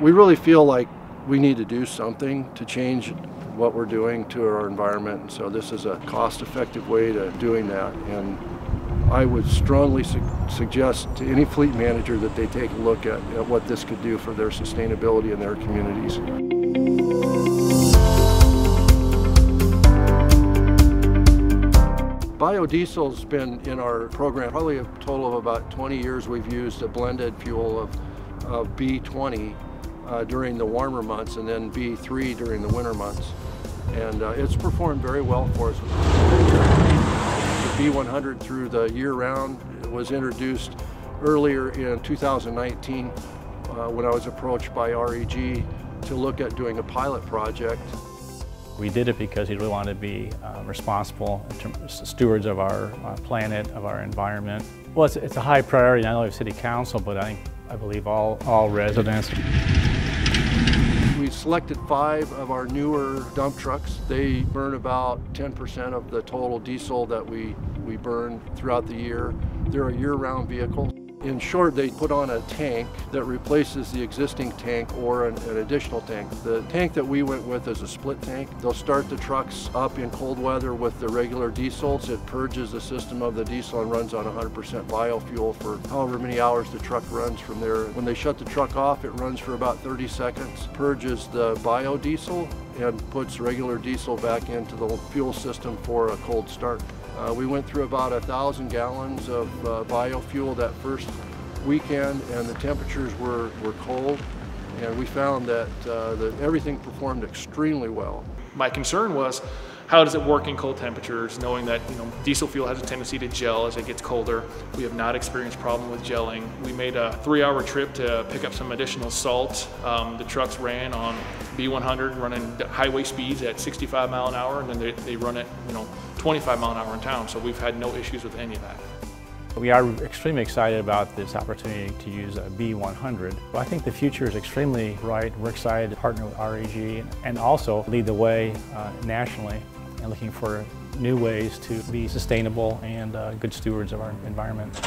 We really feel like we need to do something to change what we're doing to our environment. And so this is a cost-effective way to doing that. And I would strongly su suggest to any fleet manager that they take a look at, at what this could do for their sustainability in their communities. Biodiesel's been in our program probably a total of about 20 years. We've used a blended fuel of, of B20 uh, during the warmer months and then B3 during the winter months. And uh, it's performed very well for us. The B100 through the year round was introduced earlier in 2019 uh, when I was approached by REG to look at doing a pilot project. We did it because we really wanted to be uh, responsible stewards of our uh, planet, of our environment. Well, it's, it's, a high priority not only of City Council, but I, I believe all, all residents. We selected five of our newer dump trucks. They burn about 10% of the total diesel that we, we burn throughout the year. They're a year-round vehicle. In short, they put on a tank that replaces the existing tank or an, an, additional tank. The tank that we went with is a split tank. They'll start the trucks up in cold weather with the regular diesels. It purges the system of the diesel and runs on 100% biofuel for however many hours the truck runs from there. When they shut the truck off, it runs for about 30 seconds, purges the biodiesel, and puts regular diesel back into the fuel system for a cold start. Uh, we went through about a thousand gallons of uh, biofuel that first weekend and the temperatures were, were cold and we found that, uh, that everything performed extremely well. My concern was how does it work in cold temperatures, knowing that you know diesel fuel has a tendency to gel as it gets colder. We have not experienced problem with gelling. We made a three-hour trip to pick up some additional salt. Um, the trucks ran on B100, running highway speeds at 65 mile an hour, and then they, they run it you know 25 mile an hour in town. So we've had no issues with any of that. We are extremely excited about this opportunity to use a B100. I think the future is extremely bright. We're excited to partner with REG and also lead the way uh, nationally and looking for new ways to be sustainable and uh, good stewards of our environment.